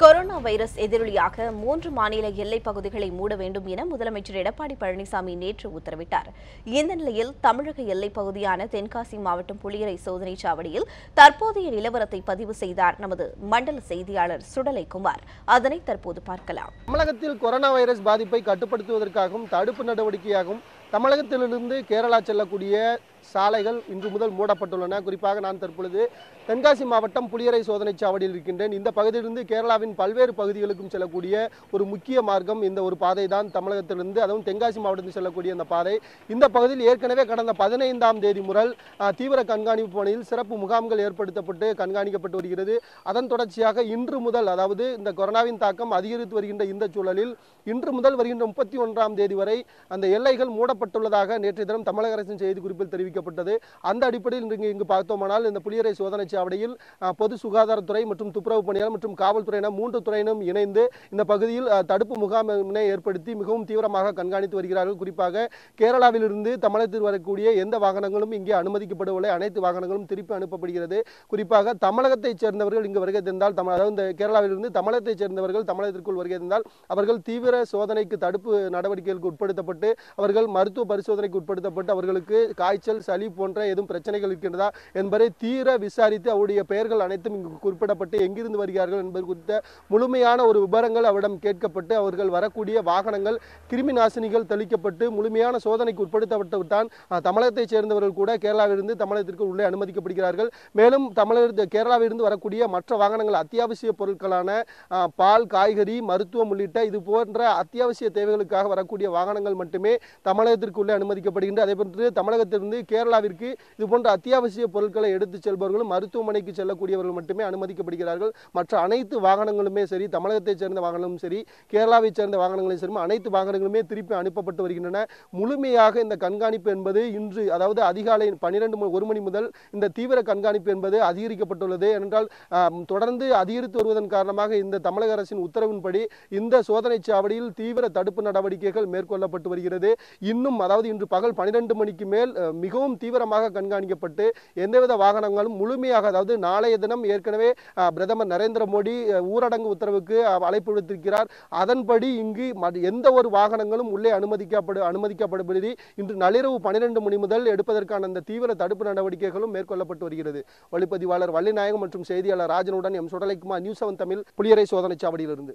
Corona virus எதிரொலியாக மூன்று மாநில எல்லைப் பகுதிகளை மூட வேண்டும் என முதலமைச்சர் எடப்பாடி பழனிசாமி நேற்று உத்தரவிட்டார். இந்த நிலையில் தமிழக எல்லைப் பகுதியான தென்காசி மாவட்டம் புளியரை சோதனை சாவடியில் தற்போதைய நிலவரத்தை பதிவு செய்தார் நமது மண்டல செய்தியாளர் சுடலை குமார் அதனை தற்போது பார்க்கலாம். தமிழகத்தில் கொரோனா வைரஸ் பாதிப்பை கட்டுப்படுத்துவதற்காகவும் தடுப்பு நடவடிக்கையாகவும் தமிழகத்திலிருந்து கேரளா செல்லக்கூடிய சாலைகள் இன்று முதல் மூடப்பட்டுள்ளன. குறிப்பாக நான் தற்பொழுது தென்காசி மாவட்டம் புளியரை சோதனை சாவடியில் இருக்கின்றேன். இந்த பகுதியிலிருந்து கேரளாவின் பல்வேறு பகுதிகளுக்கும் செல்லக்கூடிய ஒரு முக்கிய மார்க்கம் இந்த ஒரு பாதை தான். தமிழகத்திலிருந்து அதுவும் தென்காசி மாவட்டத்தில் செல்லக்கூடிய அந்த பாதை. இந்த பகுதியில் ஏற்கனவே கடந்த பதினைந்தாம் தேதி முதல் தீவிர கண்காணிப்பு பணியில் சிறப்பு முகாம்கள் ஏற்படுத்தப்பட்டு கண்காணிக்கப்பட்டு வருகிறது. அதன் தொடர்ச்சியாக இன்று முதல் அதாவது இந்த கொரோனாவின் தாக்கம் அதிகரித்து வருகின்ற இந்த சூழலில் இன்று முதல் வருகின்ற முப்பத்தி ஒன்றாம் தேதி வரை அந்த எல்லைகள் மூடப்பட்டுள்ளதாக நேற்றைய தினம் தமிழக அரசின் செய்திக்குறிப்பில் தெரிவிக்கப்பட்டது. அந்த அடிப்படையில் இங்கு இங்கு பார்த்தோமானால் இந்த புளியரை சோதனை சாவடியில் பொது சுகாதாரத்துறை மற்றும் துப்புரவு பணியாளர் மற்றும் காவல்துறையினர் மூன்று துறையினரும் இணைந்து இந்த பகுதியில் தடுப்பு முகாமினை ஏற்படுத்தி மிகவும் தீவிரமாக கண்காணித்து வருகிறார்கள். குறிப்பாக கேரளாவிலிருந்து தமிழகத்தில் வரக்கூடிய எந்த வாகனங்களும் இங்கே அனுமதிக்கப்படவில்லை. அனைத்து வாகனங்களும் திருப்பி அனுப்பப்படுகிறது. குறிப்பாக தமிழகத்தைச் சேர்ந்தவர்கள் இங்கு வருகை தந்தால் தமிழ் அதாவது இந்த கேரளாவிலிருந்து தமிழகத்தைச் சேர்ந்தவர்கள் தமிழகத்திற்குள் வருகை தந்தால் அவர்கள் தீவிர சோதனைக்கு தடுப்பு நடவடிக்கைகளுக்கு உட்படுத்தப்பட்டு அவர்கள் மருத்துவ பரிசோதனைக்கு உட்படுத்தப்பட்டு அவர்களுக்கு காய்ச்சல் சளி போன்ற எதுவும் பிரச்சனைகள் இருக்கின்றதா என்பதை தீர விசாரித்து அவருடைய பெயர்கள் அனைத்தும் இங்கு குறிப்பிடப்பட்டு எங்கிருந்து வருகிறார்கள் என்பது குறித்த முழுமையான ஒரு விவரங்கள் அவரிடம் கேட்கப்பட்டு அவர்கள் வரக்கூடிய வாகனங்கள் கிருமி நாசினிகள் தெளிக்கப்பட்டு முழுமையான சோதனைக்கு உட்படுத்தப்பட்டு தான் தமிழகத்தைச் சேர்ந்தவர்கள் கூட கேரளாவிலிருந்து தமிழகத்திற்கு உள்ளே அனுமதிக்கப்படுகிறார்கள். மேலும் தமிழக கேரளாவிலிருந்து வரக்கூடிய மற்ற வாகனங்கள் அத்தியாவசிய பொருட்களான பால் காய்கறி மருத்துவம் உள்ளிட்ட இது போன்ற அத்தியாவசிய தேவைகளுக்காக வரக்கூடிய வாகனங்கள் மட்டுமே தமிழகத்திற்குள்ளே அனுமதிக்கப்படுகின்ற அதே போன்று தமிழகத்திலிருந்து கேரளாவிற்கு இது போன்ற அத்தியாவசிய பொருட்களை எடுத்துச் செல்பவர்களும் மருத்துவமனைக்கு செல்லக்கூடியவர்கள் மட்டுமே அனுமதிக்கப்படுகிறார்கள். மற்ற அனைத்து வாகனங்களுமே சரி தமிழகத்தைச் சேர்ந்த வாகனங்களும் சரி கேரளாவைச் சேர்ந்த வாகனங்களும் சரி அனைத்து வாகனங்களுமே திருப்பி அனுப்பப்பட்டு வருகின்றன. முழுமையாக இந்த கண்காணிப்பு என்பது இன்று அதாவது அதிகாலை பன்னிரெண்டு ஒரு மணி முதல் இந்த தீவிர கண்காணிப்பு என்பது அதிகரிக்கப்பட்டுள்ளது. ஏனென்றால் தொடர்ந்து அதிகரித்து வருவதன் காரணமாக இந்த தமிழக அரசின் உத்தரவின்படி இந்த சோதனை சாவடியில் தீவிர தடுப்பு நடவடிக்கைகள் மேற்கொள்ளப்பட்டு வருகிறது. இன்னும் அதாவது இன்று பகல் பன்னிரெண்டு மணிக்கு மேல் மிகவும் மிகவும் தீவிரமாக கண்காணிக்கப்பட்டு எந்தவித வாகனங்களும் முழுமையாக அதாவது நாளைய தினம் ஏற்கனவே பிரதமர் நரேந்திர மோடி ஊரடங்கு உத்தரவுக்கு அழைப்பு விடுத்திருக்கிறார். அதன்படி இங்கு ம- எந்த ஒரு வாகனங்களும் உள்ளே அனுமதிக்கப்படு அனுமதிக்கப்படுபடி இன்று நள்ளிரவு பன்னிரெண்டு மணி முதல் எடுப்பதற்கான அந்த தீவிர தடுப்பு நடவடிக்கைகளும் மேற்கொள்ளப்பட்டு வருகிறது. ஒளிப்பதிவாளர் வள்ளிநாயகம் மற்றும் செய்தியாளர் ராஜனுடன் M. Sudalaikumar news seven Tamil Puliyarai சோதனை சாவடியிலிருந்து.